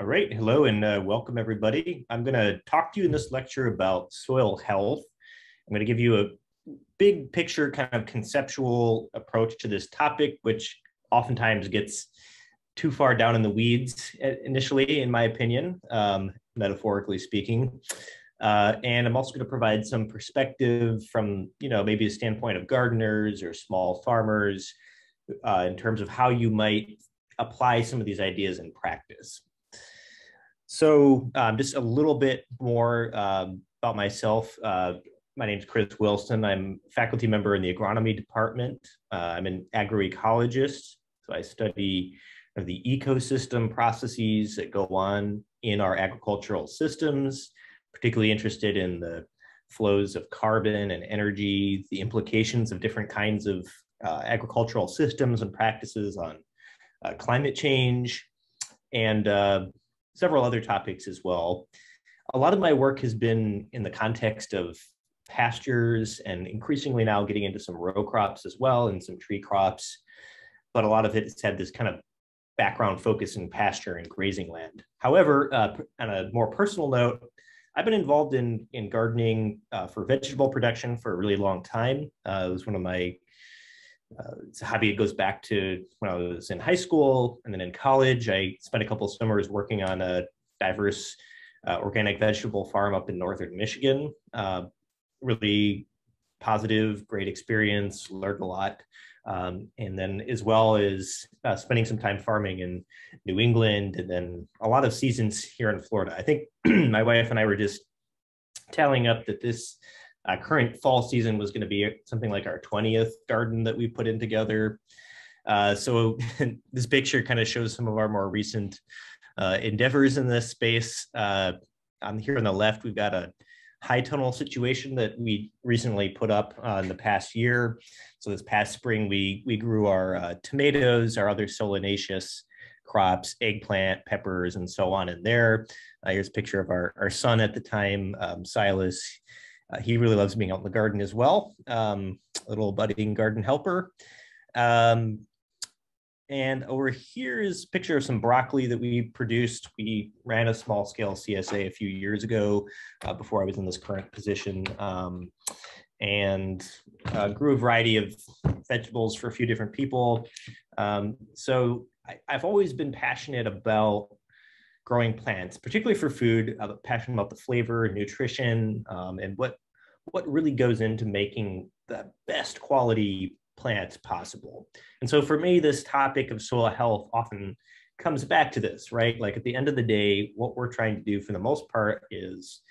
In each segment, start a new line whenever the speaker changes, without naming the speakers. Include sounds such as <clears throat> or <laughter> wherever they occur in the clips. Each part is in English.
All right, hello and uh, welcome everybody. I'm going to talk to you in this lecture about soil health. I'm going to give you a big picture kind of conceptual approach to this topic, which oftentimes gets too far down in the weeds uh, initially, in my opinion, um, metaphorically speaking. Uh, and I'm also going to provide some perspective from, you know, maybe a standpoint of gardeners or small farmers uh, in terms of how you might apply some of these ideas in practice. So um, just a little bit more um, about myself. Uh, my name is Chris Wilson. I'm faculty member in the agronomy department. Uh, I'm an agroecologist. So I study the ecosystem processes that go on in our agricultural systems, particularly interested in the flows of carbon and energy, the implications of different kinds of uh, agricultural systems and practices on uh, climate change, and uh, several other topics as well. A lot of my work has been in the context of pastures and increasingly now getting into some row crops as well and some tree crops. But a lot of it has had this kind of background focus in pasture and grazing land. However, uh, on a more personal note, I've been involved in, in gardening uh, for vegetable production for a really long time. Uh, it was one of my uh, it's a hobby that goes back to when I was in high school and then in college. I spent a couple of summers working on a diverse uh, organic vegetable farm up in northern Michigan. Uh, really positive, great experience, learned a lot. Um, and then as well as uh, spending some time farming in New England and then a lot of seasons here in Florida. I think <clears throat> my wife and I were just tallying up that this uh, current fall season was going to be something like our 20th garden that we put in together. Uh, so <laughs> this picture kind of shows some of our more recent uh, endeavors in this space. Uh, on here on the left, we've got a high tunnel situation that we recently put up in the past year. So this past spring, we we grew our uh, tomatoes, our other solanaceous crops, eggplant, peppers, and so on in there. Uh, here's a picture of our, our son at the time, um, Silas. Uh, he really loves being out in the garden as well, um, little budding garden helper. Um, and over here is a picture of some broccoli that we produced. We ran a small scale CSA a few years ago uh, before I was in this current position um, and uh, grew a variety of vegetables for a few different people. Um, so I, have always been passionate about growing plants, particularly for food, I'm passionate about the flavor, nutrition, um, and what what really goes into making the best quality plants possible. And so for me, this topic of soil health often comes back to this, right? Like at the end of the day, what we're trying to do for the most part is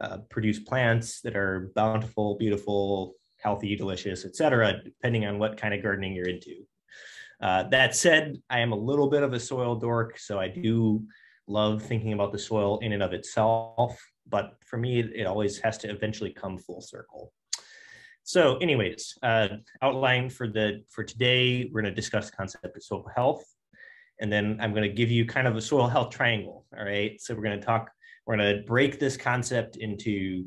uh, produce plants that are bountiful, beautiful, healthy, delicious, etc., depending on what kind of gardening you're into. Uh, that said, I am a little bit of a soil dork, so I do love thinking about the soil in and of itself but for me, it always has to eventually come full circle. So anyways, uh, outline for the for today, we're going to discuss the concept of soil health. And then I'm going to give you kind of a soil health triangle. All right. So we're going to talk, we're going to break this concept into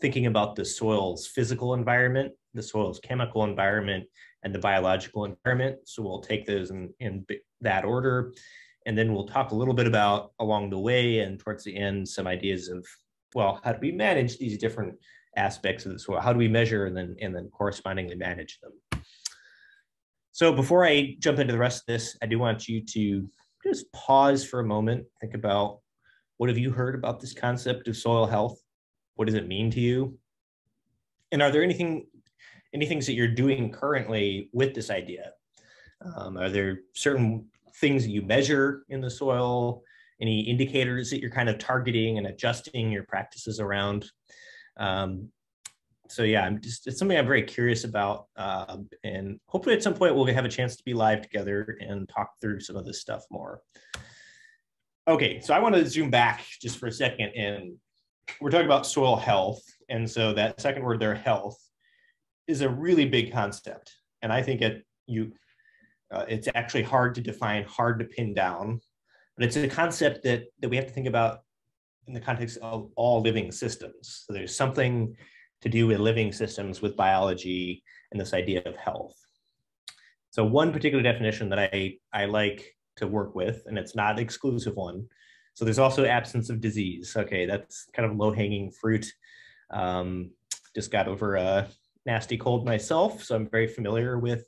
thinking about the soil's physical environment, the soil's chemical environment, and the biological environment. So we'll take those in, in that order. And then we'll talk a little bit about along the way and towards the end, some ideas of well, how do we manage these different aspects of the soil? How do we measure and then and then correspondingly manage them? So before I jump into the rest of this, I do want you to just pause for a moment, think about what have you heard about this concept of soil health? What does it mean to you? And are there anything any things that you're doing currently with this idea? Um, are there certain things that you measure in the soil? any indicators that you're kind of targeting and adjusting your practices around. Um, so yeah, I'm just it's something I'm very curious about, uh, and hopefully at some point we'll have a chance to be live together and talk through some of this stuff more. Okay, so I want to zoom back just for a second, and we're talking about soil health, and so that second word there, health, is a really big concept, and I think it you uh, it's actually hard to define, hard to pin down but it's a concept that that we have to think about in the context of all living systems. So there's something to do with living systems with biology and this idea of health. So one particular definition that I, I like to work with, and it's not an exclusive one, So there's also absence of disease. Okay, that's kind of low hanging fruit. Um, just got over a nasty cold myself, so I'm very familiar with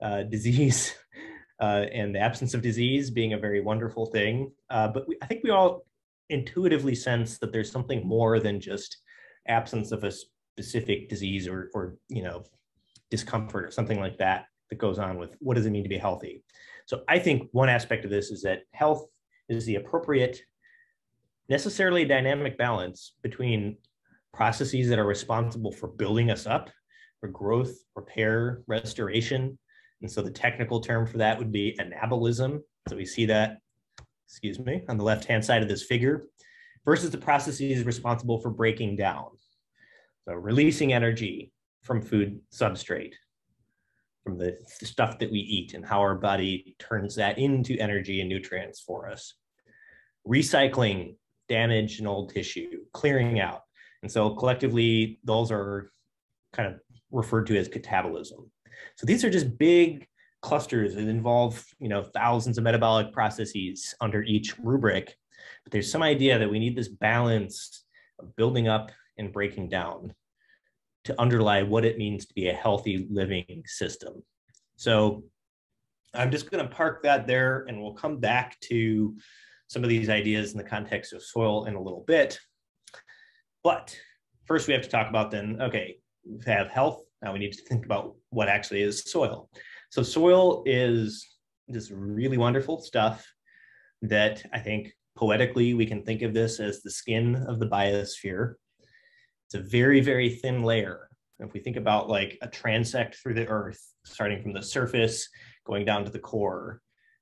uh, disease <laughs> uh, and the absence of disease being a very wonderful thing. Uh, but we, I think we all intuitively sense that there's something more than just absence of a specific disease or, or you know, discomfort or something like that that goes on with what does it mean to be healthy. So I think one aspect of this is that health is the appropriate, necessarily dynamic balance between processes that are responsible for building us up, for growth, repair, restoration, and so the technical term for that would be anabolism. So we see that, excuse me, on the left-hand side of this figure, versus the processes responsible for breaking down. So releasing energy from food substrate, from the, stuff that we eat and how our body turns that into energy and nutrients for us. Recycling damaged and old tissue, clearing out. And so collectively, those are kind of referred to as catabolism. So these are just big clusters that involve, you know, thousands of metabolic processes under each rubric. But there's some idea that we need this balance of building up and breaking down to underlie what it means to be a healthy living system. So I'm just going to park that there and we'll come back to some of these ideas in the context of soil in a little bit. But first we have to talk about then, okay, we have health, now we need to think about what actually is soil. So soil is this really wonderful stuff that I think poetically we can think of this as the skin of the biosphere. It's a very, very thin layer. If we think about like a transect through the earth, starting from the surface, going down to the core,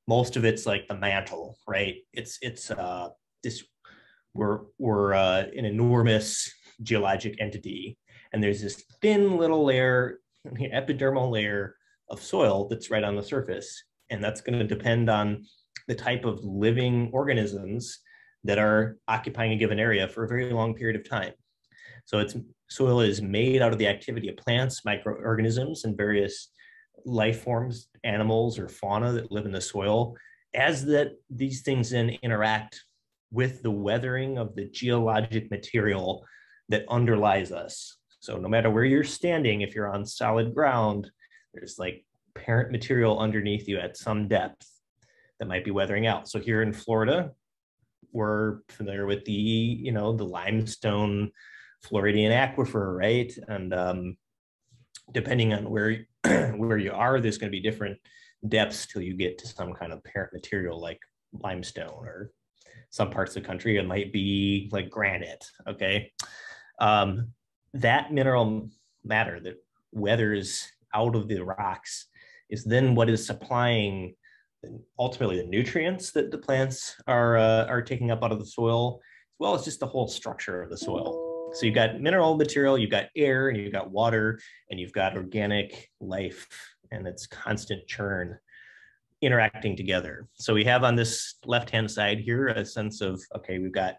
most of it's like the mantle, right? It's it's uh this we're we're uh, an enormous geologic entity and there's this thin little layer, epidermal layer of soil that's right on the surface. And that's going to depend on the type of living organisms that are occupying a given area for a very long period of time. So it's soil is made out of the activity of plants, microorganisms, and various life forms, animals or fauna that live in the soil. As that these things then interact with the weathering of the geologic material that underlies us. So no matter where you're standing, if you're on solid ground, there's like parent material underneath you at some depth that might be weathering out. So here in Florida, we're familiar with the, you know, the limestone Floridian aquifer, right? And um, depending on where, <clears throat> where you are, there's going to be different depths till you get to some kind of parent material like limestone or some parts of the country, it might be like granite, okay? Um, that mineral matter that weathers out of the rocks is then what is supplying ultimately the nutrients that the plants are uh, are taking up out of the soil as well as just the whole structure of the soil. So you've got mineral material you've got air you've got water and you've got organic life and its constant churn interacting together. So we have on this left hand side here a sense of okay we've got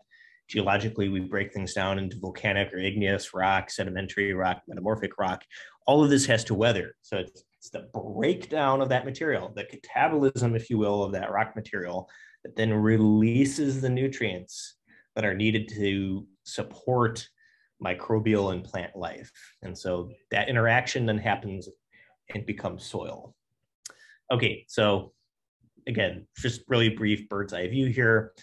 geologically, we break things down into volcanic or igneous rock, sedimentary rock, metamorphic rock. All of this has to weather. So it's, it's the breakdown of that material, the catabolism, if you will, of that rock material that then releases the nutrients that are needed to support microbial and plant life. And so that interaction then happens and becomes soil. Okay, so again, just really brief bird's eye view here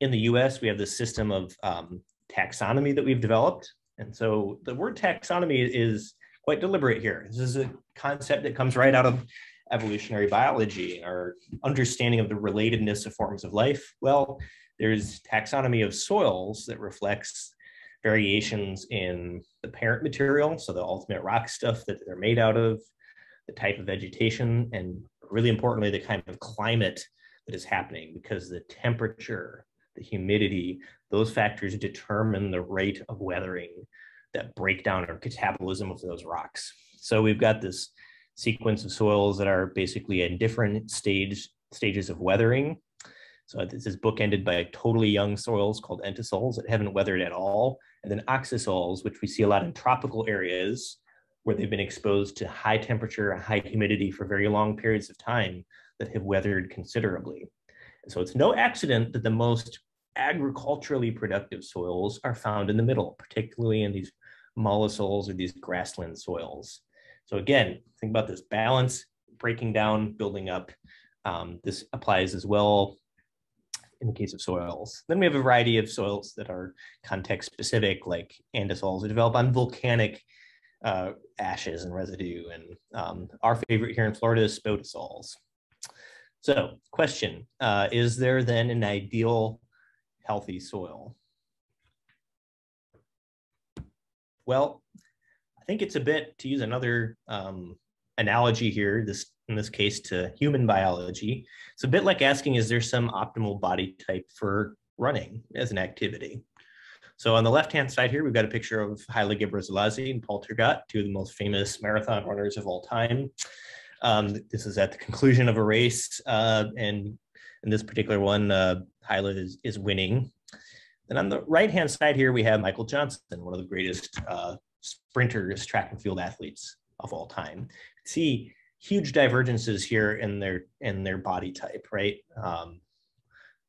in the US, we have this system of um, taxonomy that we've developed. And so the word taxonomy is quite deliberate here. This is a concept that comes right out of evolutionary biology, our understanding of the relatedness of forms of life. Well, there's taxonomy of soils that reflects variations in the parent material, so the ultimate rock stuff that they're made out of, the type of vegetation, and really importantly, the kind of climate that is happening because the temperature humidity, those factors determine the rate of weathering, that breakdown or catabolism of those rocks. So we've got this sequence of soils that are basically in different stage stages of weathering. So this is bookended by totally young soils called entisols that haven't weathered at all, and then oxisols, which we see a lot in tropical areas where they've been exposed to high temperature, high humidity for very long periods of time that have weathered considerably. And so it's no accident that the most agriculturally productive soils are found in the middle, particularly in these mollisols or these grassland soils. So again, think about this balance, breaking down, building up. Um, this applies as well in the case of soils. Then we have a variety of soils that are context specific, like andisols that develop on volcanic uh, ashes and residue. And um, our favorite here in Florida is spodosols. So question, uh, is there then an ideal healthy soil? Well, I think it's a bit, to use another um, analogy here, this in this case to human biology, it's a bit like asking, is there some optimal body type for running as an activity? So on the left-hand side here, we've got a picture of Haile Gebrselassie and Paul Tergat, two of the most famous marathon runners of all time. Um, this is at the conclusion of a race, uh, and in this particular one, uh, Haile is, is winning. And on the right-hand side here, we have Michael Johnson, one of the greatest uh, sprinters, track and field athletes of all time. See huge divergences here in their in their body type, right? Um,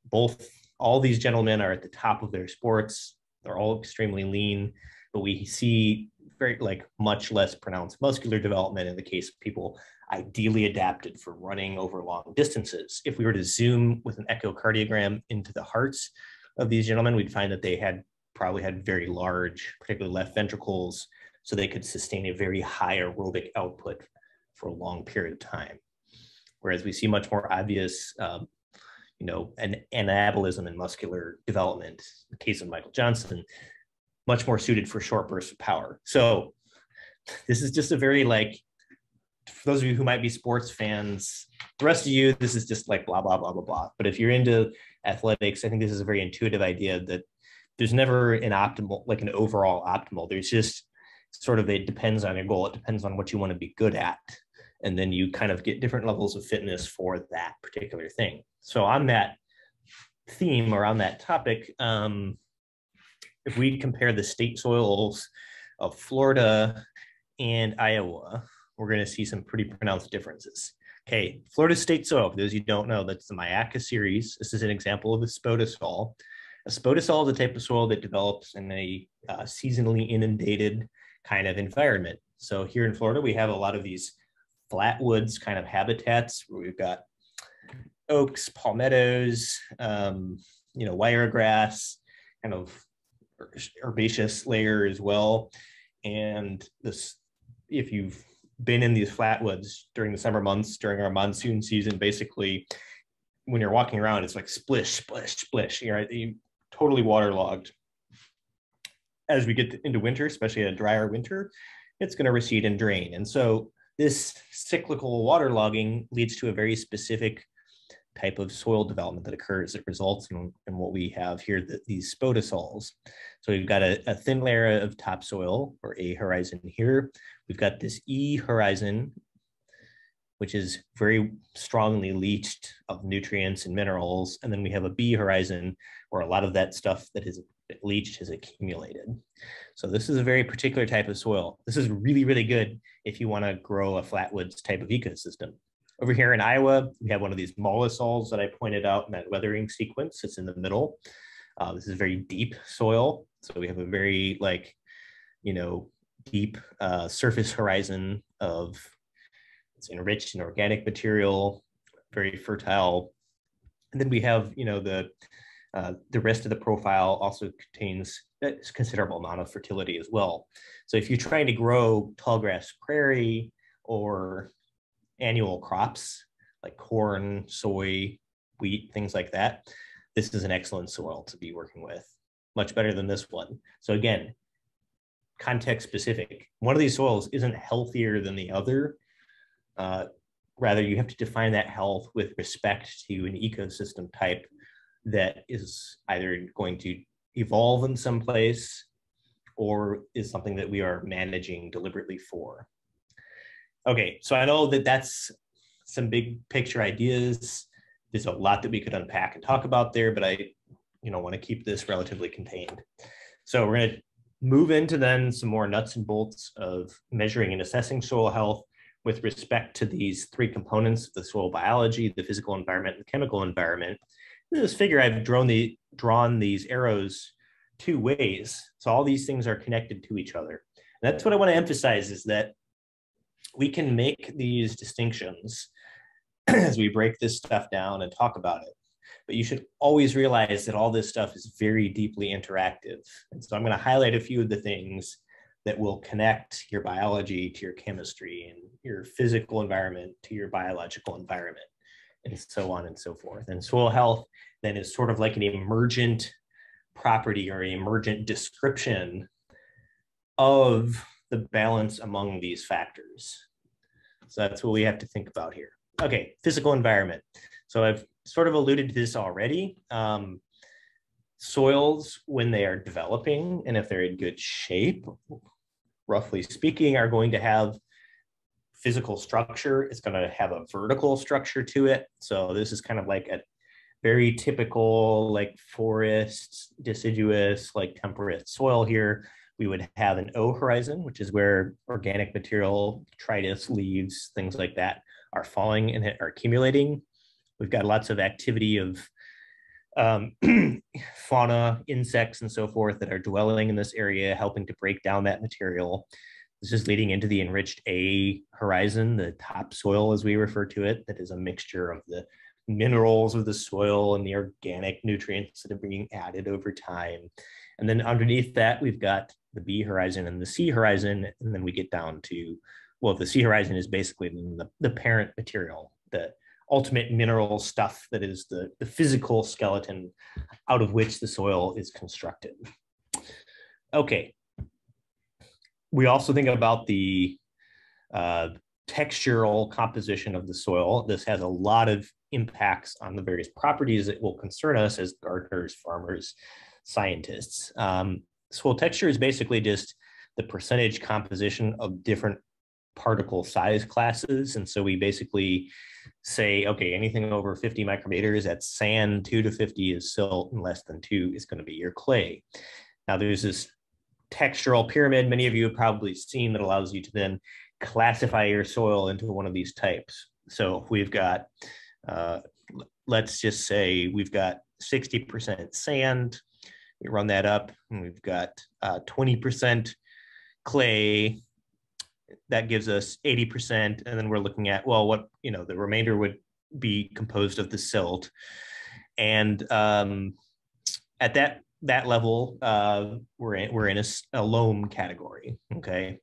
both all these gentlemen are at the top of their sports. They're all extremely lean, but we see very like much less pronounced muscular development in the case of people ideally adapted for running over long distances. If we were to zoom with an echocardiogram into the hearts of these gentlemen, we'd find that they had probably had very large, particularly left ventricles, so they could sustain a very high aerobic output for a long period of time. Whereas we see much more obvious, um, you know, an anabolism in muscular development. In the case of Michael Johnson, much more suited for short bursts of power. So this is just a very like, for those of you who might be sports fans, the rest of you, this is just like blah, blah, blah, blah, blah. But if you're into athletics, I think this is a very intuitive idea that there's never an optimal, like an overall optimal. There's just sort of, it depends on your goal. It depends on what you want to be good at and then you kind of get different levels of fitness for that particular thing. So on that theme or on that topic, um, if we compare the state soils of Florida and Iowa, we're going to see some pretty pronounced differences. Okay, Florida state soil, for those you don't know, that's the Myakka series. This is an example of a spodosol. A spodosol is a type of soil that develops in a uh, seasonally inundated kind of environment. So here in Florida, we have a lot of these flatwoods kind of habitats where we've got oaks, palmettos, um, you know, wiregrass, kind of herbaceous layer as well. And this, if you've been in these flatwoods during the summer months, during our monsoon season, basically, when you're walking around, it's like splish, splish, splish. You're, you're totally waterlogged. As we get into winter, especially a drier winter, it's going to recede and drain. And so this cyclical waterlogging leads to a very specific type of soil development that occurs that results in, in what we have here, the, these spodosols. So we've got a, a, thin layer of topsoil or A horizon here. We've got this E horizon, which is very strongly leached of nutrients and minerals. And then we have a B horizon where a lot of that stuff that is leached has accumulated. So this is a very particular type of soil. This is really, really good if you want to grow a flatwoods type of ecosystem. Over here in Iowa, we have one of these mollisols that I pointed out in that weathering sequence. It's in the middle. Uh, this is very deep soil. So we have a very like, you know, deep uh, surface horizon of it's enriched in organic material, very fertile. And then we have, you know, the uh, the rest of the profile also contains a considerable amount of fertility as well. So if you're trying to grow tall grass prairie or annual crops like corn, soy, wheat, things like that, this is an excellent soil to be working with, much better than this one. So again, context specific. One of these soils isn't healthier than the other. Uh, rather, you have to define that health with respect to an ecosystem type that is either going to evolve in some place or is something that we are managing deliberately for. Okay, so I know that that's some big picture ideas. There's a lot that we could unpack and talk about there, but I, you know, want to keep this relatively contained. So we're going to move into then some more nuts and bolts of measuring and assessing soil health with respect to these three components the soil biology, the physical environment, and the chemical environment In this figure, I've drawn the drawn these arrows two ways. So all these things are connected to each other. And that's what I want to emphasize is that we can make these distinctions <clears throat> as we break this stuff down and talk about it. But you should always realize that all this stuff is very deeply interactive. And so I'm going to highlight a few of the things that will connect your biology to your chemistry and your physical environment to your biological environment and so on and so forth. And soil health then is sort of like an emergent property or an emergent description of the balance among these factors. So that's what we have to think about here. Okay, physical environment. So I've sort of alluded to this already. Um, soils, when they are developing and if they're in good shape, roughly speaking, are going to have physical structure. It's going to have a vertical structure to it. So this is kind of like a very typical like forest, deciduous, like temperate soil here. We would have an O horizon, which is where organic material, detritus, leaves, things like that are falling and are accumulating. We've got lots of activity of um, <clears throat> fauna, insects, and so forth that are dwelling in this area, helping to break down that material. This is leading into the enriched A horizon, the topsoil as we refer to it, that is a mixture of the minerals of the soil and the organic nutrients that are being added over time. And then underneath that, we've got the B horizon and the C horizon. And then we get down to, well, the C horizon is basically the, the parent material, the ultimate mineral stuff that is the, the physical skeleton out of which the soil is constructed. Okay, we also think about the uh, textural composition of the soil. This has a lot of impacts on the various properties that will concern us as gardeners, farmers, scientists. Um, soil texture is basically just the percentage composition of different particle size classes. And so we basically say, okay, anything over 50 micrometers, that's sand, two to 50 is silt, and less than two is going to be your clay. Now there's this textural pyramid many of you have probably seen that allows you to then classify your soil into one of these types. So we've got, uh, let's just say we've got 60% sand. We run that up and we've got uh, 20% clay. That gives us 80%. And then we're looking at, well, what, you know, the remainder would be composed of the silt. And um, at that that level, uh, we're in, we're in a, a loam category. Okay.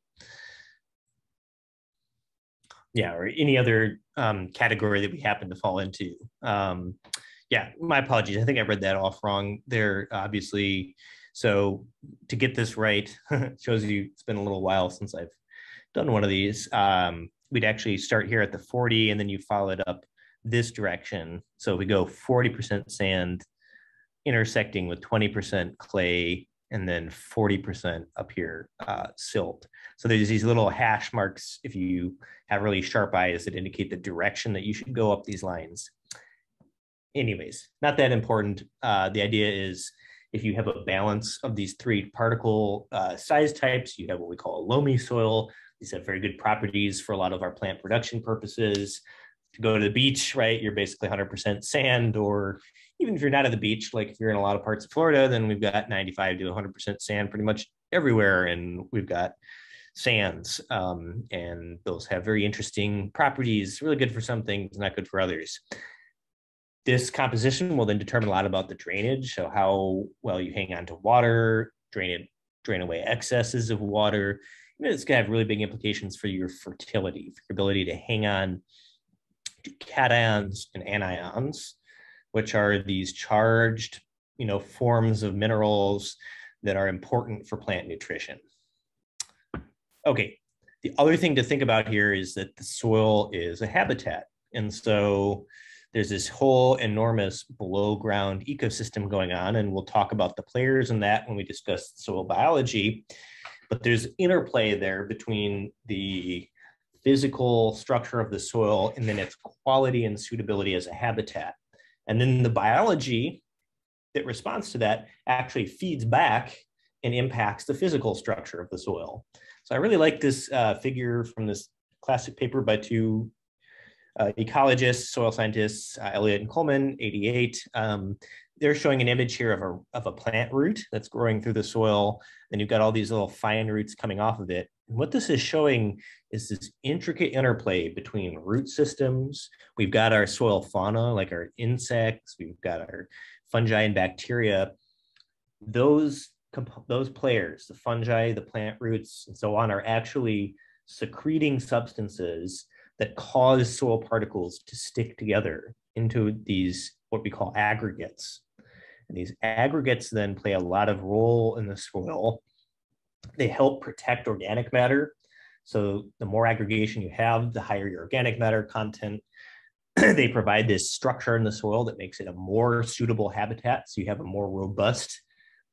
Yeah, or any other um, category that we happen to fall into. Um, yeah, my apologies. I think I read that off wrong. There, obviously. So to get this right, <laughs> shows you it's been a little while since I've done one of these. Um, we'd actually start here at the 40, and then you follow it up this direction. So we go 40% sand, intersecting with 20% clay and then 40% up here uh, silt. So there's these little hash marks if you have really sharp eyes that indicate the direction that you should go up these lines. Anyways, not that important. Uh, the idea is if you have a balance of these three particle uh, size types, you have what we call a loamy soil. These have very good properties for a lot of our plant production purposes. To go to the beach, right, you're basically 100% sand or even if you're not at the beach, like if you're in a lot of parts of Florida, then we've got 95 to 100% sand pretty much everywhere. And we've got sands. Um, and those have very interesting properties, really good for some things, not good for others. This composition will then determine a lot about the drainage. So how well you hang on to water, drain it, drain away excesses of water. It's gonna have really big implications for your fertility, for your ability to hang on to cations and anions which are these charged, you know, forms of minerals that are important for plant nutrition. Okay, the other thing to think about here is that the soil is a habitat. And so there's this whole enormous below ground ecosystem going on, and we'll talk about the players in that when we discuss soil biology. But there's interplay there between the physical structure of the soil and then its quality and suitability as a habitat. And then the biology that responds to that actually feeds back and impacts the physical structure of the soil. So I really like this uh, figure from this classic paper by two uh, ecologists, soil scientists, uh, Elliott and Coleman, 88. Um, they're showing an image here of a, of a plant root that's growing through the soil. And you've got all these little fine roots coming off of it. And what this is showing is this intricate interplay between root systems. We've got our soil fauna, like our insects, we've got our fungi and bacteria. Those, those players, the fungi, the plant roots, and so on, are actually secreting substances that cause soil particles to stick together into these what we call aggregates. And these aggregates then play a lot of role in the soil. They help protect organic matter. So the more aggregation you have, the higher your organic matter content. <clears throat> they provide this structure in the soil that makes it a more suitable habitat. So you have a more robust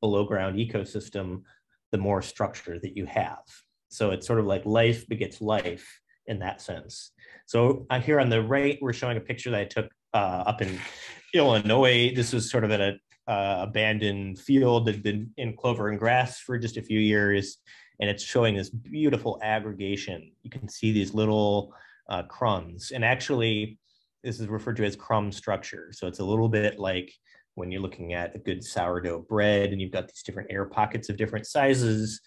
below ground ecosystem, the more structure that you have. So it's sort of like life begets life in that sense. So uh, here on the right, we're showing a picture that I took uh, up in Illinois. This was sort of in a uh, abandoned field that had been in clover and grass for just a few years. And it's showing this beautiful aggregation. You can see these little uh, crumbs. And actually, this is referred to as crumb structure. So it's a little bit like when you're looking at a good sourdough bread and you've got these different air pockets of different sizes.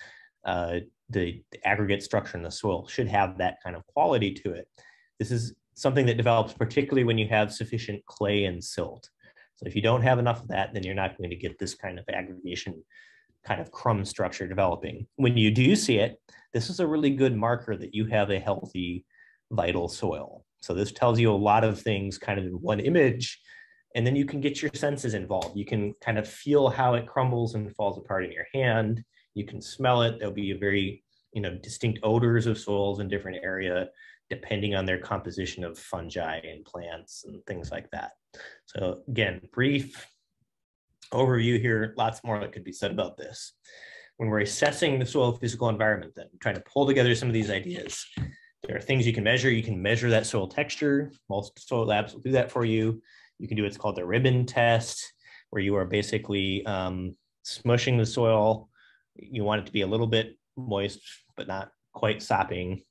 Uh, the, the aggregate structure in the soil should have that kind of quality to it. This is something that develops particularly when you have sufficient clay and silt. So if you don't have enough of that, then you're not going to get this kind of aggregation kind of crumb structure developing. When you do see it, this is a really good marker that you have a healthy, vital soil. So this tells you a lot of things kind of in one image, and then you can get your senses involved. You can kind of feel how it crumbles and falls apart in your hand. You can smell it. There'll be a very, you know, distinct odors of soils in different area depending on their composition of fungi and plants and things like that. So again, brief overview here, lots more that could be said about this. When we're assessing the soil physical environment, then trying to pull together some of these ideas, there are things you can measure. You can measure that soil texture. Most soil labs will do that for you. You can do what's called the ribbon test, where you are basically um, smushing the soil. You want it to be a little bit moist, but not quite sopping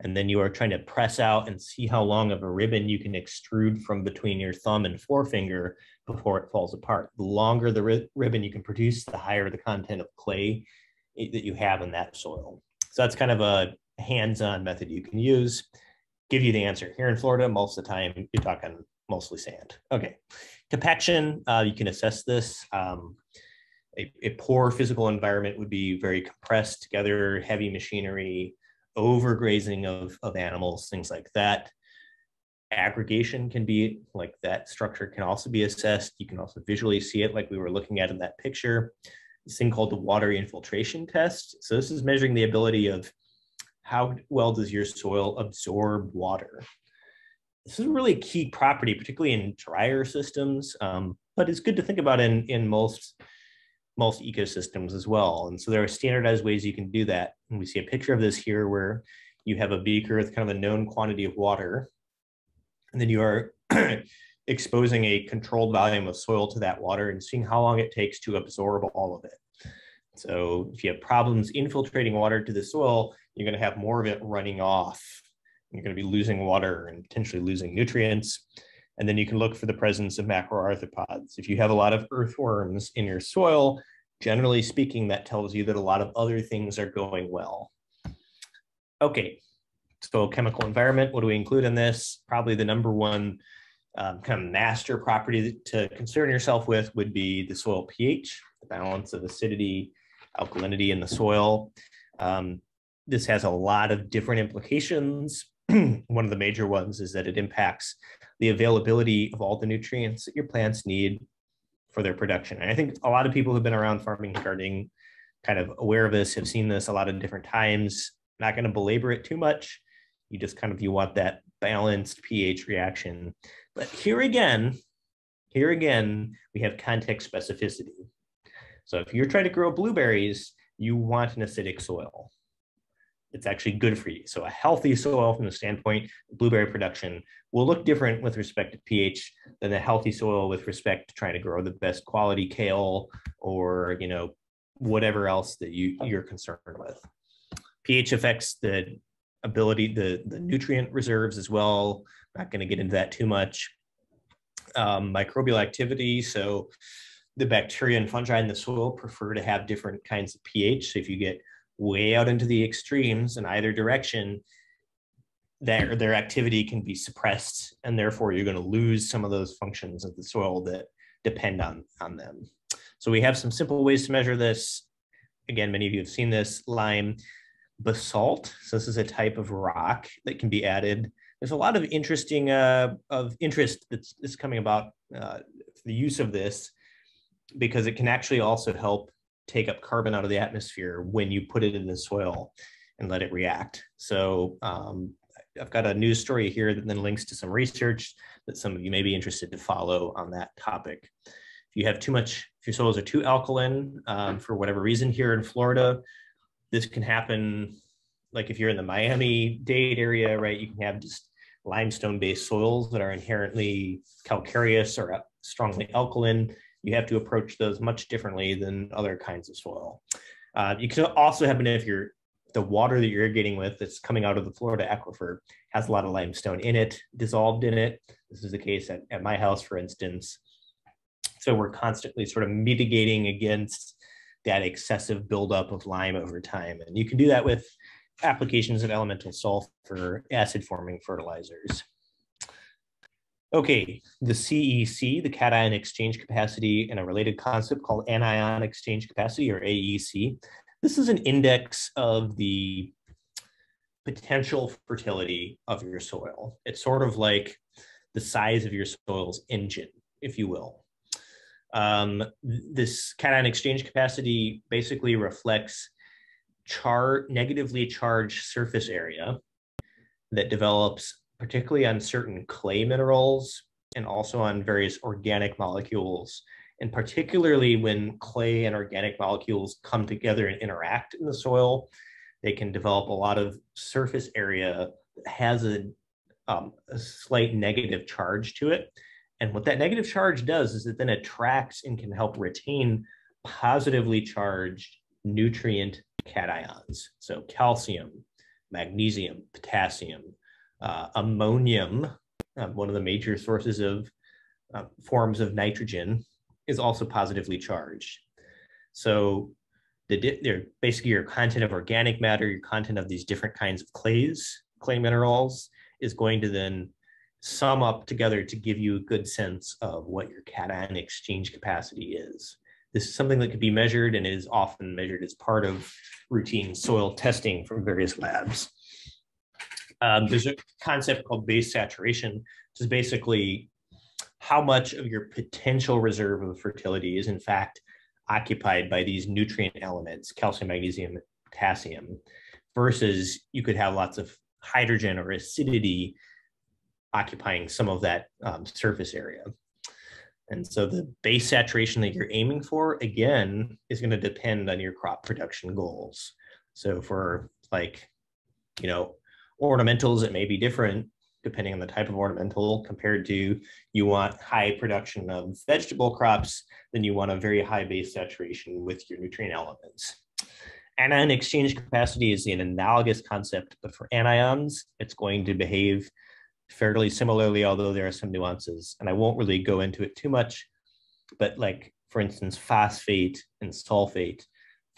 and then you are trying to press out and see how long of a ribbon you can extrude from between your thumb and forefinger before it falls apart. The longer the ri ribbon you can produce, the higher the content of clay that you have in that soil. So that's kind of a hands-on method you can use. Give you the answer. Here in Florida, most of the time you're talking mostly sand. Okay, compaction, uh, you can assess this. Um, a, a poor physical environment would be very compressed together, heavy machinery, overgrazing of, of animals, things like that. Aggregation can be like that structure can also be assessed. You can also visually see it like we were looking at in that picture. This thing called the water infiltration test. So this is measuring the ability of how well does your soil absorb water. This is a really key property, particularly in drier systems, um, but it's good to think about in, in most most ecosystems as well. And so there are standardized ways you can do that. And we see a picture of this here where you have a beaker with kind of a known quantity of water, and then you are <clears throat> exposing a controlled volume of soil to that water and seeing how long it takes to absorb all of it. So if you have problems infiltrating water to the soil, you're going to have more of it running off. You're going to be losing water and potentially losing nutrients. And then you can look for the presence of macroarthropods. If you have a lot of earthworms in your soil, generally speaking, that tells you that a lot of other things are going well. Okay, so chemical environment, what do we include in this? Probably the number one um, kind of master property to concern yourself with would be the soil pH, the balance of acidity, alkalinity in the soil. Um, this has a lot of different implications. <clears throat> one of the major ones is that it impacts the availability of all the nutrients that your plants need for their production. And I think a lot of people who've been around farming and gardening kind of aware of this, have seen this a lot of different times. Not going to belabor it too much. You just kind of you want that balanced pH reaction. But here again, here again, we have context specificity. So if you're trying to grow blueberries, you want an acidic soil it's actually good for you. So a healthy soil from the standpoint blueberry production will look different with respect to pH than a healthy soil with respect to trying to grow the best quality kale or, you know, whatever else that you, you're concerned with. pH affects the ability, the, the nutrient reserves as well. Not going to get into that too much. Um, microbial activity. So the bacteria and fungi in the soil prefer to have different kinds of pH. So if you get way out into the extremes in either direction, their their activity can be suppressed, and therefore you're going to lose some of those functions of the soil that depend on on them. So we have some simple ways to measure this. Again, many of you have seen this lime basalt. So this is a type of rock that can be added. There's a lot of interesting uh, of interest that's, that's coming about uh, the use of this because it can actually also help take up carbon out of the atmosphere when you put it in the soil and let it react. So um, I've got a news story here that then links to some research that some of you may be interested to follow on that topic. If you have too much, if your soils are too alkaline um, for whatever reason here in Florida, this can happen. Like if you're in the Miami-Dade area, right, you can have just limestone-based soils that are inherently calcareous or strongly alkaline. You have to approach those much differently than other kinds of soil. Uh, you can also happen if you're the water that you're irrigating with that's coming out of the Florida aquifer has a lot of limestone in it, dissolved in it. This is the case at, at my house, for instance. So we're constantly sort of mitigating against that excessive buildup of lime over time. And you can do that with applications of elemental sulfur acid forming fertilizers. Okay, the CEC, the cation exchange capacity, and a related concept called anion exchange capacity or AEC. This is an index of the potential fertility of your soil. It's sort of like the size of your soil's engine, if you will. Um, this cation exchange capacity basically reflects char negatively charged surface area that develops particularly on certain clay minerals and also on various organic molecules and particularly when clay and organic molecules come together and interact in the soil, they can develop a lot of surface area that has a, um, a slight negative charge to it. And what that negative charge does is it then attracts and can help retain positively charged nutrient cations. So calcium, magnesium, potassium, uh, ammonium, uh, one of the major sources of uh, forms of nitrogen, is also positively charged. So the basically your content of organic matter, your content of these different kinds of clays, clay minerals, is going to then sum up together to give you a good sense of what your cation exchange capacity is. This is something that could be measured and is often measured as part of routine soil testing from various labs. Um, there's a concept called base saturation, which is basically how much of your potential reserve of fertility is in fact occupied by these nutrient elements, calcium, magnesium, potassium, versus you could have lots of hydrogen or acidity occupying some of that um, surface area. And so the base saturation that you're aiming for, again, is going to depend on your crop production goals. So for like, you know, ornamentals, it may be different depending on the type of ornamental compared to you want high production of vegetable crops, then you want a very high base saturation with your nutrient elements. Anion exchange capacity is an analogous concept, but for anions, it's going to behave fairly similarly, although there are some nuances. And I won't really go into it too much, but like, for instance, phosphate and sulfate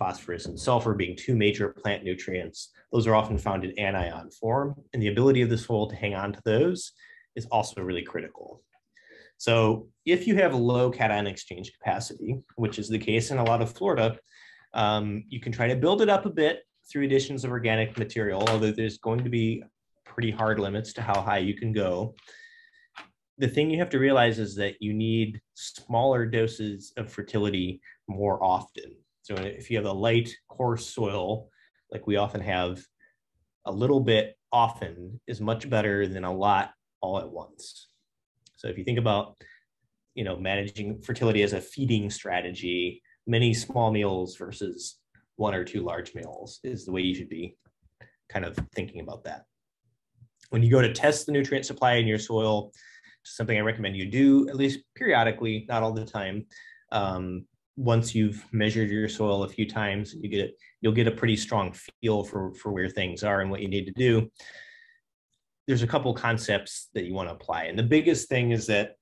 phosphorus and sulfur being two major plant nutrients. Those are often found in anion form, and the ability of the soil to hang on to those is also really critical. So if you have low cation exchange capacity, which is the case in a lot of Florida, um, you can try to build it up a bit through additions of organic material, although there's going to be pretty hard limits to how high you can go. The thing you have to realize is that you need smaller doses of fertility more often. So if you have a light, coarse soil, like we often have, a little bit often is much better than a lot all at once. So if you think about, you know, managing fertility as a feeding strategy, many small meals versus one or two large meals is the way you should be kind of thinking about that. When you go to test the nutrient supply in your soil, something I recommend you do at least periodically, not all the time. Um, once you've measured your soil a few times, you get you'll get a pretty strong feel for for where things are and what you need to do. there's a couple concepts that you want to apply. And the biggest thing is that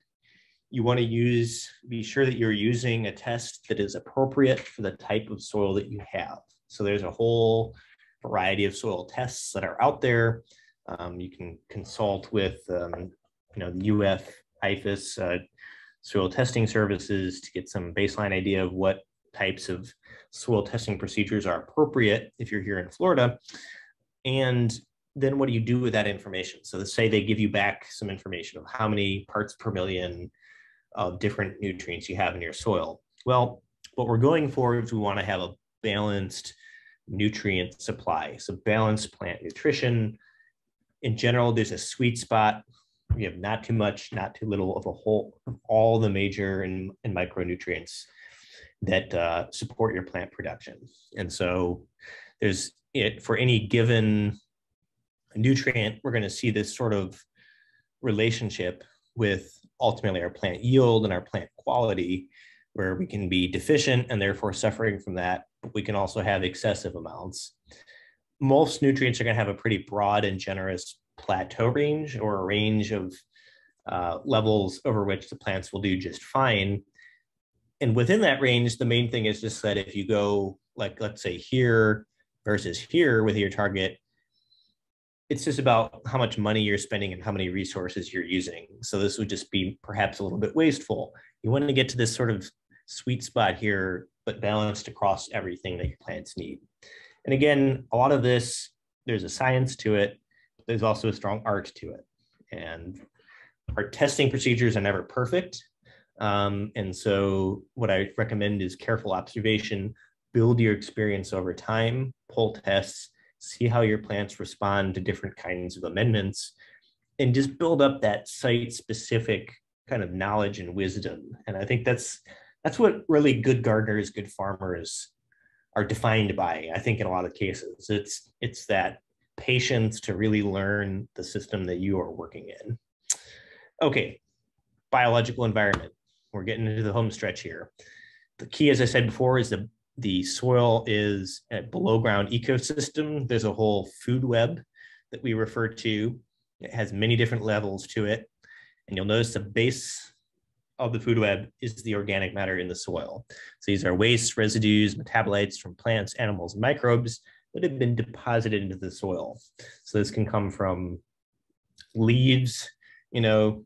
you want to use, be sure that you're using a test that is appropriate for the type of soil that you have. So there's a whole variety of soil tests that are out there. Um, you can consult with, um, you know, the UF IFAS uh, soil testing services to get some baseline idea of what types of soil testing procedures are appropriate if you're here in Florida. And then what do you do with that information? So let's say they give you back some information of how many parts per million of different nutrients you have in your soil. Well, what we're going for is we want to have a balanced nutrient supply. So balanced plant nutrition. In general, there's a sweet spot. We have not too much, not too little of a whole of all the major and, and micronutrients that uh, support your plant production. And so there's it for any given nutrient, we're going to see this sort of relationship with ultimately our plant yield and our plant quality, where we can be deficient and therefore suffering from that, but we can also have excessive amounts. Most nutrients are going to have a pretty broad and generous plateau range or a range of uh, levels over which the plants will do just fine. And within that range, the main thing is just that if you go, like, let's say here versus here with your target, it's just about how much money you're spending and how many resources you're using. So this would just be perhaps a little bit wasteful. You want to get to this sort of sweet spot here, but balanced across everything that your plants need. And again, a lot of this, there's a science to it. There's also a strong art to it. And our testing procedures are never perfect. Um, and so what I recommend is careful observation, build your experience over time, pull tests, see how your plants respond to different kinds of amendments, and just build up that site specific kind of knowledge and wisdom. And I think that's that's what really good gardeners, good farmers are defined by. I think in a lot of cases, it's it's that patience to really learn the system that you are working in. Okay, biological environment. We're getting into the home stretch here. The key, as I said before, is the the soil is a below ground ecosystem. There's a whole food web that we refer to. It has many different levels to it. And you'll notice the base of the food web is the organic matter in the soil. So these are waste, residues, metabolites from plants, animals, microbes that have been deposited into the soil. So this can come from leaves, you know,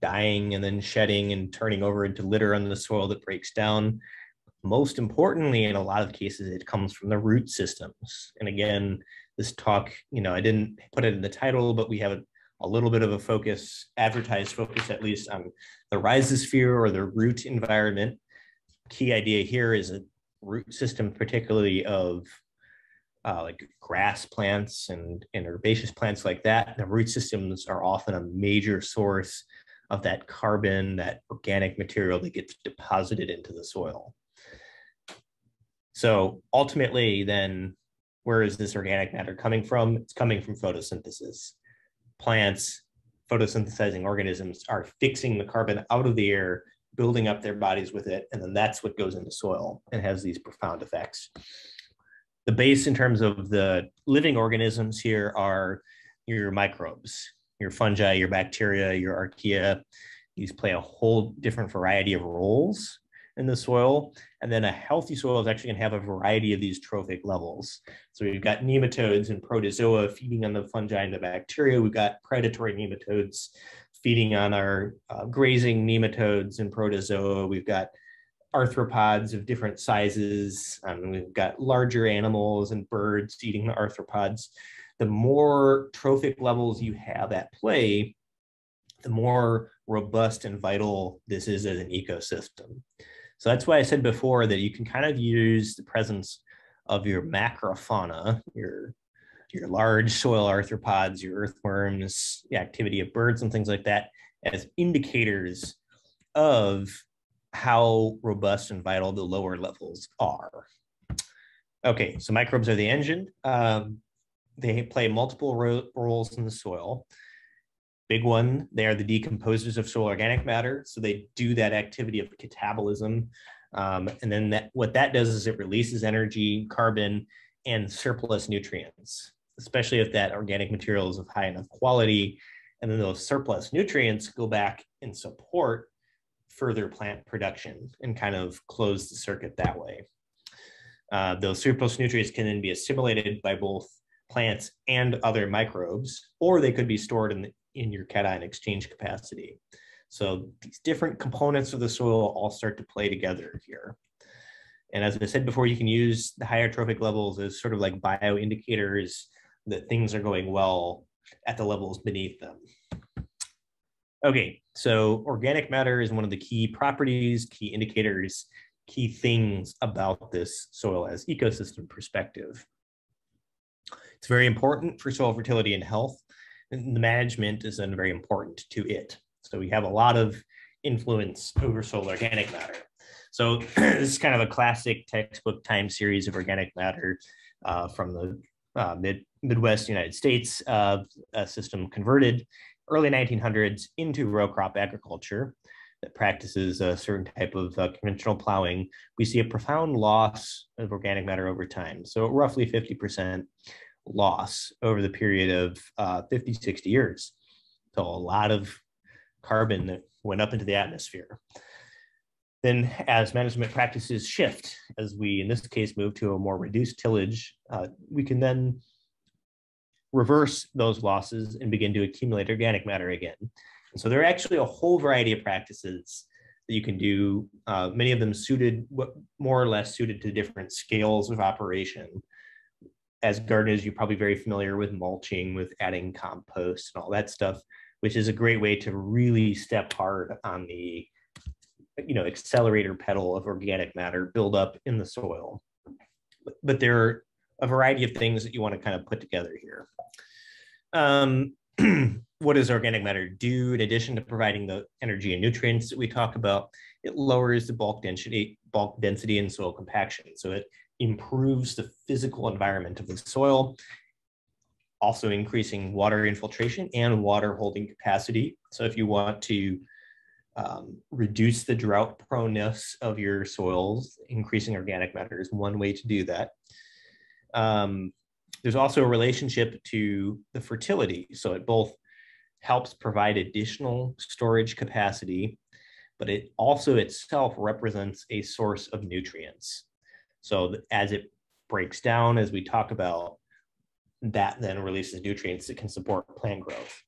dying and then shedding and turning over into litter on the soil that breaks down most importantly, in a lot of cases, it comes from the root systems. And again, this talk, you know, I didn't put it in the title, but we have a, little bit of a focus, advertised focus at least on the rhizosphere or the root environment. Key idea here is a root system, particularly of uh, like grass plants and, and herbaceous plants like that. The root systems are often a major source of that carbon, that organic material that gets deposited into the soil. So ultimately, then where is this organic matter coming from? It's coming from photosynthesis. Plants, photosynthesizing organisms are fixing the carbon out of the air, building up their bodies with it, and then that's what goes into soil and has these profound effects. The base in terms of the living organisms here are your microbes, your fungi, your bacteria, your archaea. These play a whole different variety of roles in the soil. And then a healthy soil is actually going to have a variety of these trophic levels. So we've got nematodes and protozoa feeding on the fungi and the bacteria. We've got predatory nematodes feeding on our uh, grazing nematodes and protozoa. We've got arthropods of different sizes. Um, we've got larger animals and birds eating the arthropods. The more trophic levels you have at play, the more robust and vital this is as an ecosystem. So that's why I said before that you can kind of use the presence of your macrofauna, your your large soil arthropods, your earthworms, the activity of birds and things like that as indicators of how robust and vital the lower levels are. Okay, so microbes are the engine. Um, they play multiple ro roles in the soil. Big one, they are the decomposers of soil organic matter. So they do that activity of catabolism. Um, and then that, what that does is it releases energy, carbon, and surplus nutrients. especially if that organic material is of high enough quality. And then those surplus nutrients go back and support further plant production and kind of close the circuit that way. Uh, those surplus nutrients can then be assimilated by both plants and other microbes, or they could be stored in, the, in your cation exchange capacity. So these different components of the soil all start to play together here. And as I said before, you can use the higher trophic levels as sort of like bioindicators that things are going well at the levels beneath them. Okay, so organic matter is one of the key properties, key indicators, key things about this soil as ecosystem perspective. It's very important for soil fertility and health. And the management is then very important to it. So we have a lot of influence over soil organic matter. So <clears throat> this is kind of a classic textbook time series of organic matter uh, from the uh, mid Midwest United States uh, system converted early 1900s into row crop agriculture that practices a certain type of uh, conventional plowing, we see a profound loss of organic matter over time. So roughly 50% loss over the period of uh, 50, 60 years. So a lot of carbon that went up into the atmosphere. Then as management practices shift, as we in this case move to a more reduced tillage, uh, we can then reverse those losses and begin to accumulate organic matter again. And so there are actually a whole variety of practices that you can do, uh, many of them suited, more or less suited to different scales of operation. As gardeners, you're probably very familiar with mulching, with adding compost and all that stuff, which is a great way to really step hard on the you know accelerator pedal of organic matter build up in the soil. But there are a variety of things that you want to kind of put together here. Um, <clears throat> what does organic matter do in addition to providing the energy and nutrients that we talk about? It lowers the bulk density, bulk density and soil compaction. So it improves the physical environment of the soil, also increasing water infiltration and water holding capacity. So if you want to um, reduce the drought proneness of your soils, increasing organic matter is one way to do that. Um, there's also a relationship to the fertility. So it both helps provide additional storage capacity, but it also itself represents a source of nutrients. So as it breaks down, as we talk about, that then releases nutrients that can support plant growth.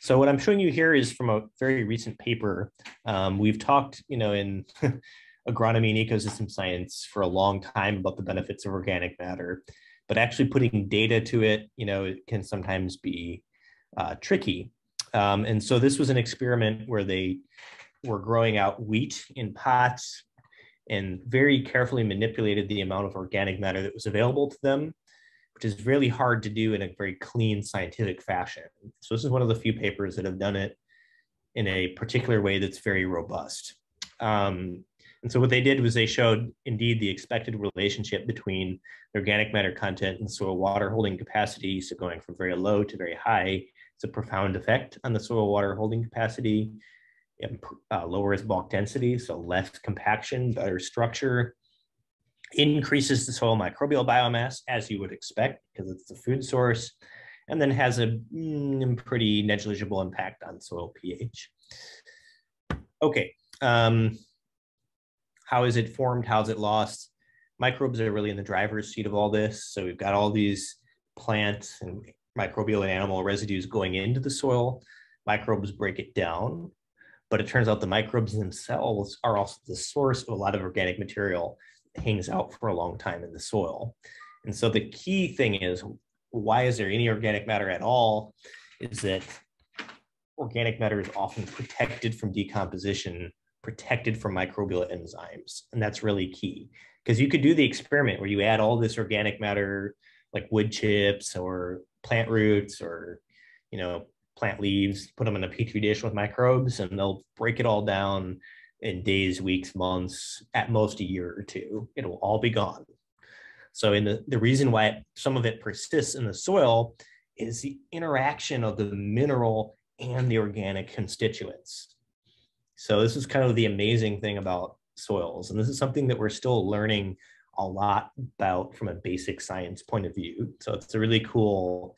So what I'm showing you here is from a very recent paper. Um, we've talked, you know, in <laughs> agronomy and ecosystem science for a long time about the benefits of organic matter but actually putting data to it, you know, it can sometimes be uh, tricky. Um, and so this was an experiment where they were growing out wheat in pots and very carefully manipulated the amount of organic matter that was available to them, which is really hard to do in a very clean scientific fashion. So this is one of the few papers that have done it in a particular way that's very robust. Um, and so what they did was they showed indeed the expected relationship between organic matter content and soil water holding capacity. So going from very low to very high, it's a profound effect on the soil water holding capacity. It uh, lowers bulk density, so less compaction, better structure. Increases the soil microbial biomass, as you would expect, because it's the food source, and then has a mm, pretty negligible impact on soil pH. Okay, um, how is it formed? How's it lost? Microbes are really in the driver's seat of all this. So we've got all these plant and microbial and animal residues going into the soil. Microbes break it down, but it turns out the microbes themselves are also the source of a lot of organic material that hangs out for a long time in the soil. And so the key thing is why is there any organic matter at all? Is that organic matter is often protected from decomposition protected from microbial enzymes. And that's really key because you could do the experiment where you add all this organic matter like wood chips or plant roots or, you know, plant leaves, put them in a petri dish with microbes and they'll break it all down in days, weeks, months, at most a year or two. It'll all be gone. So in the, the reason why some of it persists in the soil is the interaction of the mineral and the organic constituents. So this is kind of the amazing thing about soils. And this is something that we're still learning a lot about from a basic science point of view. So it's a really cool,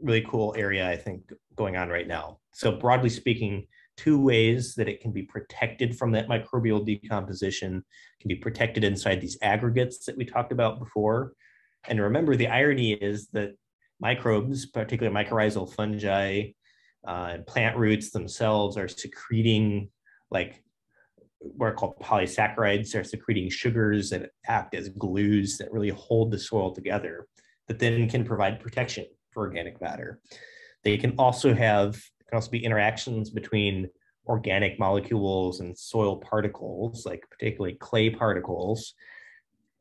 really cool area, I think, going on right now. So broadly speaking, two ways that it can be protected from that microbial decomposition can be protected inside these aggregates that we talked about before. And remember, the irony is that microbes, particularly mycorrhizal fungi uh, and plant roots themselves, are secreting like what are called polysaccharides. They're secreting sugars that act as glues that really hold the soil together, that then can provide protection for organic matter. They can also have can also be interactions between organic molecules and soil particles, like particularly clay particles.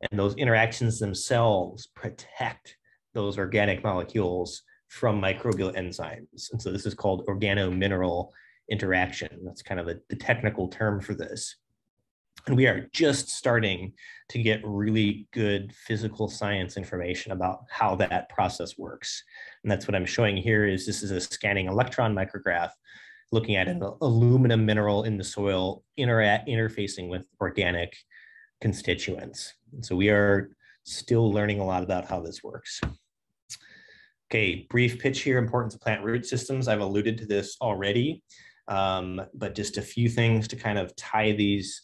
And those interactions themselves protect those organic molecules from microbial enzymes. And so this is called organo-mineral interaction. That's kind of a, the technical term for this. And we are just starting to get really good physical science information about how that process works. And that's what I'm showing here is this is a scanning electron micrograph looking at an aluminum mineral in the soil interfacing with organic constituents. And so we are still learning a lot about how this works. Okay, brief pitch here, importance of plant root systems. I've alluded to this already, um, but just a few things to kind of tie these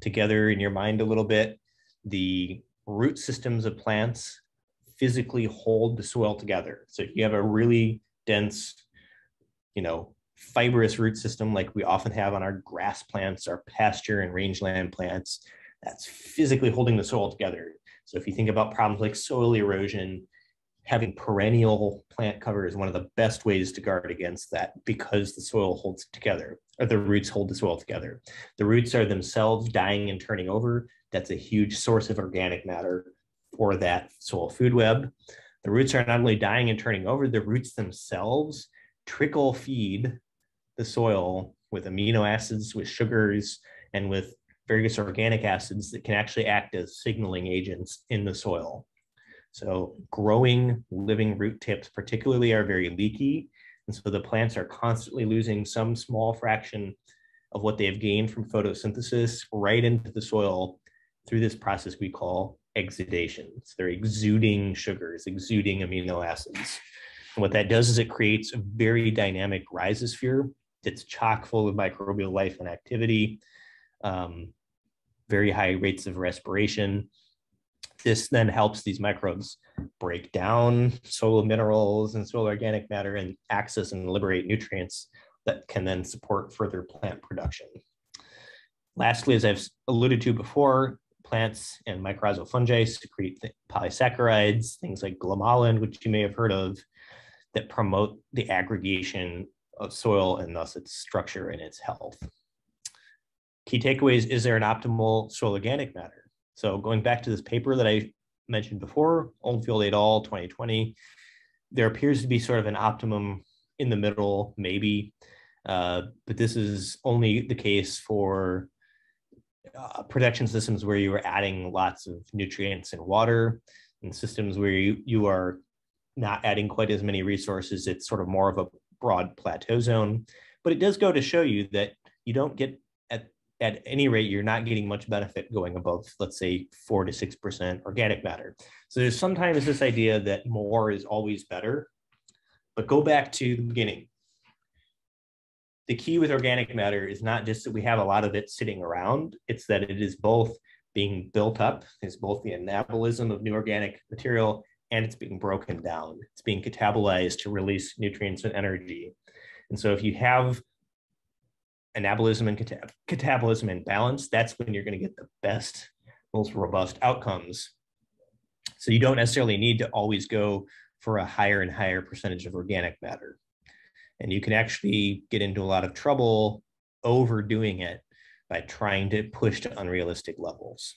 together in your mind a little bit. The root systems of plants physically hold the soil together. So if you have a really dense, you know, fibrous root system like we often have on our grass plants, our pasture and rangeland plants, that's physically holding the soil together. So if you think about problems like soil erosion, having perennial plant cover is one of the best ways to guard against that because the soil holds together, or the roots hold the soil together. The roots are themselves dying and turning over. That's a huge source of organic matter for that soil food web. The roots are not only dying and turning over, the roots themselves trickle feed the soil with amino acids, with sugars, and with various organic acids that can actually act as signaling agents in the soil. So growing living root tips particularly are very leaky. And so the plants are constantly losing some small fraction of what they've gained from photosynthesis right into the soil through this process we call exudation. So they're exuding sugars, exuding amino acids. And what that does is it creates a very dynamic rhizosphere that's chock full of microbial life and activity, um, very high rates of respiration, this then helps these microbes break down soil minerals and soil organic matter and access and liberate nutrients that can then support further plant production. Lastly, as I've alluded to before, plants and mycorrhizal fungi secrete polysaccharides, things like glomalin, which you may have heard of, that promote the aggregation of soil and thus its structure and its health. Key takeaways, is there an optimal soil organic matter? So going back to this paper that I mentioned before, Oldfield et al. 2020, there appears to be sort of an optimum in the middle, maybe, uh, but this is only the case for uh, protection systems where you are adding lots of nutrients and water, and systems where you, you are not adding quite as many resources. It's sort of more of a broad plateau zone, but it does go to show you that you don't get at any rate, you're not getting much benefit going above, let's say, four to 6% organic matter. So there's sometimes this idea that more is always better. But go back to the beginning. The key with organic matter is not just that we have a lot of it sitting around, it's that it is both being built up, it's both the anabolism of new organic material and it's being broken down. It's being catabolized to release nutrients and energy. And so if you have anabolism and catab- catabolism in balance, that's when you're going to get the best, most robust outcomes. So you don't necessarily need to always go for a higher and higher percentage of organic matter. And you can actually get into a lot of trouble overdoing it by trying to push to unrealistic levels.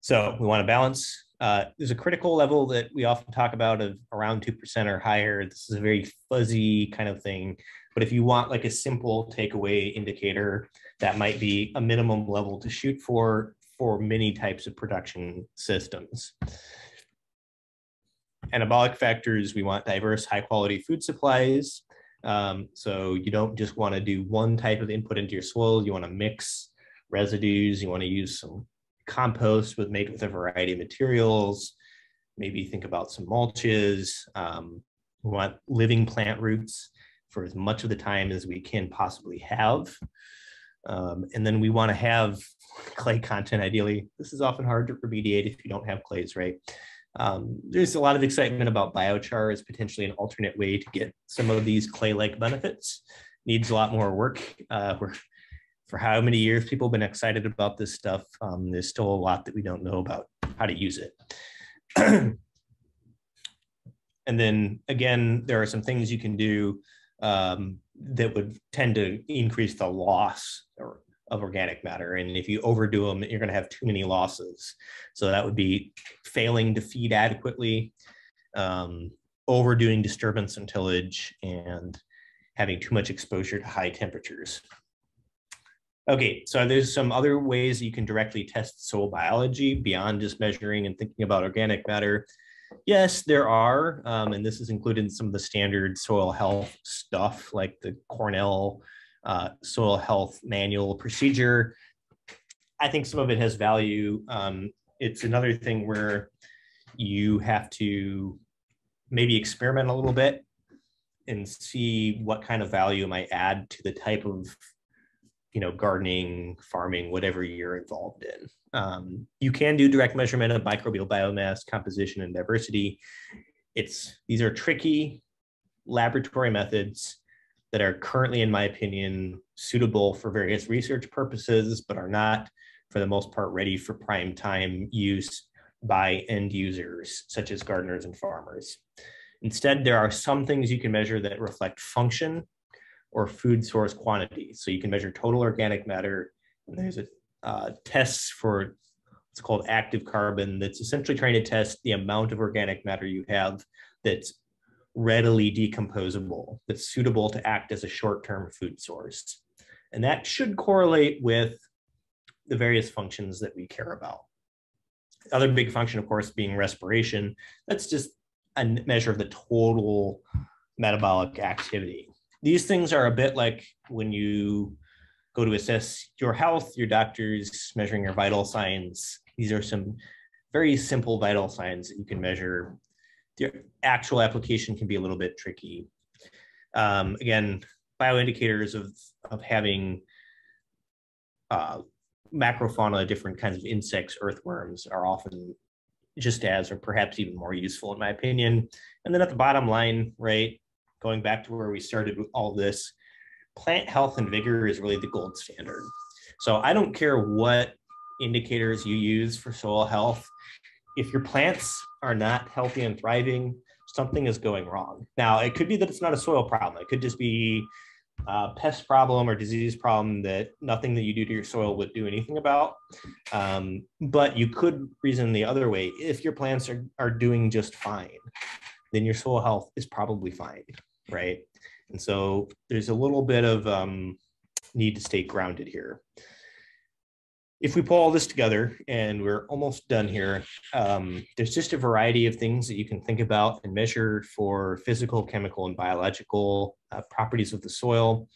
So we want to balance. Uh, there's a critical level that we often talk about of around 2% or higher. This is a very fuzzy kind of thing but if you want like a simple takeaway indicator, that might be a minimum level to shoot for for many types of production systems. Anabolic factors, we want diverse, high quality food supplies. Um, so you don't just want to do one type of input into your soil. You want to mix residues. You want to use some compost with made with a variety of materials. Maybe think about some mulches. Um, we want living plant roots for as much of the time as we can possibly have. Um, and then we want to have <laughs> clay content ideally. This is often hard to remediate if you don't have clays, right? Um, there's a lot of excitement about biochar as potentially an alternate way to get some of these clay-like benefits. Needs a lot more work. Uh, we're, for how many years people have been excited about this stuff, um, there's still a lot that we don't know about how to use it. <clears throat> and then again, there are some things you can do um, that would tend to increase the loss of organic matter. And if you overdo them, you're going to have too many losses. So that would be failing to feed adequately, um, overdoing disturbance and tillage, and having too much exposure to high temperatures. Okay, so there's some other ways you can directly test soil biology beyond just measuring and thinking about organic matter. Yes, there are, um, and this is included in some of the standard soil health stuff like the Cornell uh, soil health manual procedure. I think some of it has value. Um, it's another thing where you have to maybe experiment a little bit and see what kind of value might add to the type of you know gardening farming whatever you're involved in um, you can do direct measurement of microbial biomass composition and diversity it's these are tricky laboratory methods that are currently, in my opinion, suitable for various research purposes, but are not, for the most part, ready for prime time use by end users, such as gardeners and farmers. Instead, there are some things you can measure that reflect function or food source quantity. So you can measure total organic matter, and there's a uh, tests for what's called active carbon that's essentially trying to test the amount of organic matter you have that's readily decomposable that's suitable to act as a short-term food source. And that should correlate with the various functions that we care about. The other big function, of course, being respiration. That's just a measure of the total metabolic activity. These things are a bit like when you go to assess your health, your doctor's measuring your vital signs. These are some very simple vital signs that you can measure the actual application can be a little bit tricky. Um, again, bioindicators of, of having uh, macrofauna, different kinds of insects, earthworms are often just as or perhaps even more useful in my opinion. And then at the bottom line, right, going back to where we started with all this, plant health and vigor is really the gold standard. So I don't care what indicators you use for soil health if your plants are not healthy and thriving, something is going wrong. Now, it could be that it's not a soil problem. It could just be a pest problem or disease problem that nothing that you do to your soil would do anything about. Um, but you could reason the other way. If your plants are, are doing just fine, then your soil health is probably fine, right? And so there's a little bit of um, need to stay grounded here if we pull all this together and we're almost done here, um, there's just a variety of things that you can think about and measure for physical, chemical, and biological uh, properties of the soil.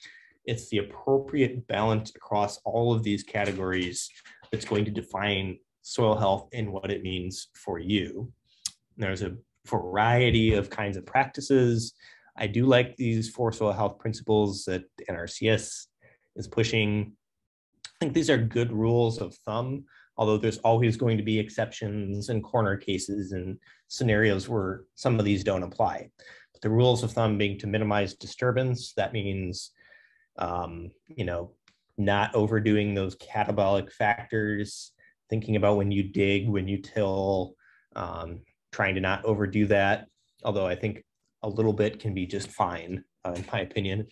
It's the appropriate balance across all of these categories that's going to define soil health and what it means for you. There's a variety of kinds of practices. I do like these four soil health principles that NRCS is pushing I think these are good rules of thumb, although there's always going to be exceptions and corner cases and scenarios where some of these don't apply. But the rules of thumb being to minimize disturbance, that means, um, you know, not overdoing those catabolic factors, thinking about when you dig, when you till, um, trying to not overdo that. Although I think a little bit can be just fine uh, in my opinion.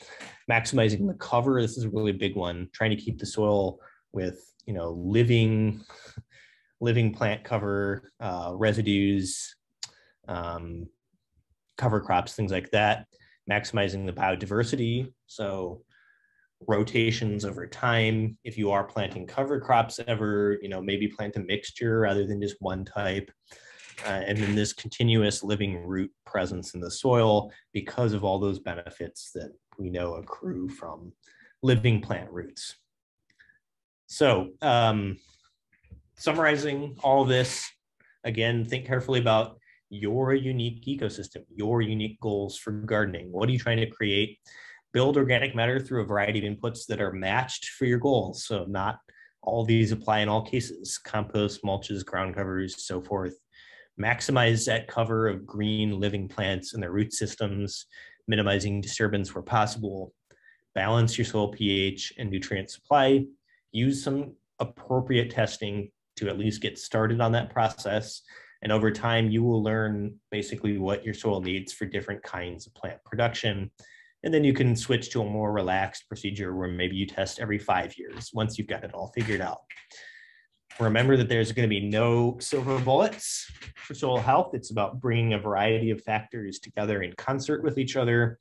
Maximizing the cover, this is a really big one. Trying to keep the soil with you know living living plant cover, uh, residues, um, cover crops, things like that. Maximizing the biodiversity, so rotations over time. If you are planting cover crops ever, you know maybe plant a mixture rather than just one type uh, and then this continuous living root presence in the soil because of all those benefits that we know accrue from living plant roots. So um, summarizing all this, again, think carefully about your unique ecosystem, your unique goals for gardening. What are you trying to create? Build organic matter through a variety of inputs that are matched for your goals. So not all these apply in all cases, compost, mulches, ground covers, so forth. Maximize that cover of green living plants and their root systems, minimizing disturbance where possible. Balance your soil pH and nutrient supply. Use some appropriate testing to at least get started on that process. And over time, you will learn basically what your soil needs for different kinds of plant production. And then you can switch to a more relaxed procedure where maybe you test every five years once you've got it all figured out. Remember that there's going to be no silver bullets for soil health. It's about bringing a variety of factors together in concert with each other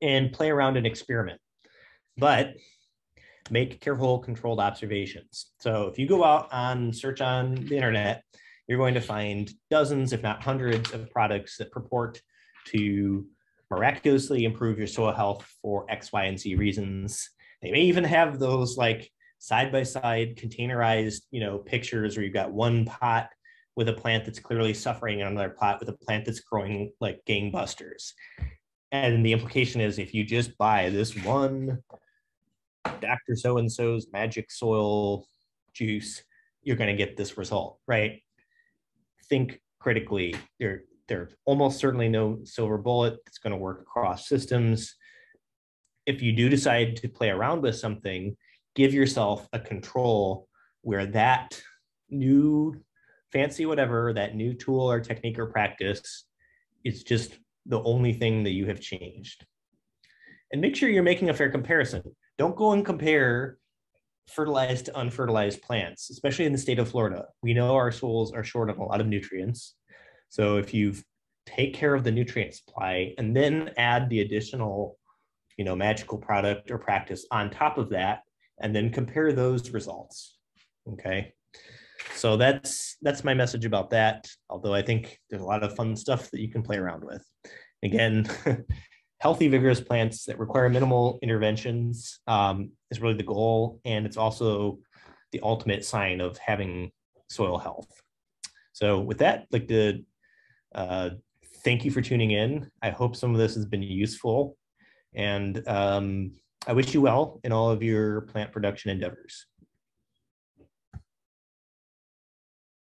and play around and experiment. But make careful, controlled observations. So if you go out on search on the internet, you're going to find dozens, if not hundreds, of products that purport to miraculously improve your soil health for X, Y, and Z reasons. They may even have those like side by side containerized, you know, pictures where you've got one pot with a plant that's clearly suffering and another pot with a plant that's growing like gangbusters. And the implication is if you just buy this one Dr. So and so's magic soil juice, you're going to get this result, right? Think critically. There, there's almost certainly no silver bullet that's going to work across systems. If you do decide to play around with something, give yourself a control where that new fancy whatever, that new tool or technique or practice is just the only thing that you have changed. And make sure you're making a fair comparison. Don't go and compare fertilized to unfertilized plants, especially in the state of Florida. We know our soils are short of a lot of nutrients. So if you take care of the nutrient supply and then add the additional, you know, magical product or practice on top of that, and then compare those results. Okay. So that's that's my message about that. Although I think there's a lot of fun stuff that you can play around with. Again, <laughs> healthy, vigorous plants that require minimal interventions um, is really the goal. And it's also the ultimate sign of having soil health. So with that, I'd like to uh, thank you for tuning in. I hope some of this has been useful. And um, I wish you well in all of your plant production endeavors.